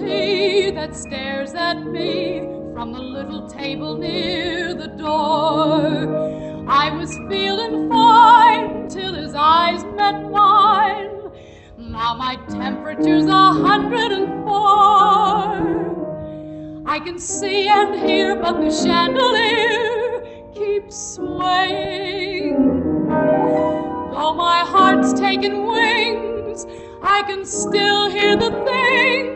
that stares at me from the little table near the door. I was feeling fine till his eyes met mine. Now my temperature's a hundred and four. I can see and hear, but the chandelier keeps swaying. Though my heart's taken wings, I can still hear the things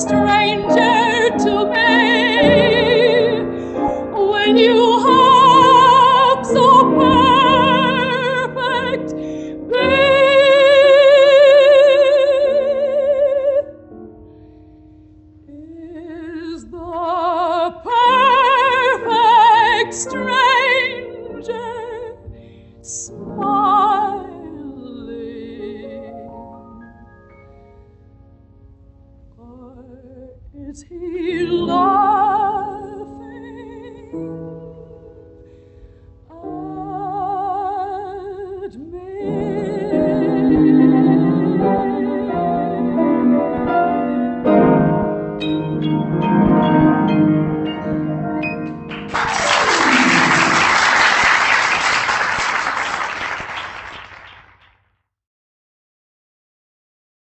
stranger to me. When you have so perfect peace, is the perfect stranger smiling? Is he lying?